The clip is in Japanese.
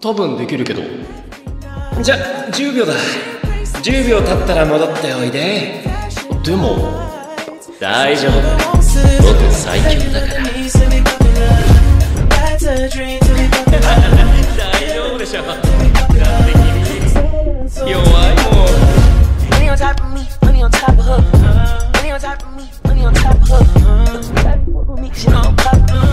多分できるけどじゃ10秒だ10秒経ったら戻っておいででも大丈夫僕最強だから大丈夫でしょだって君弱いもん Money on top of me, money on top of her Money on top of me, money on top of her Look, you got me, mix, you know I'm popular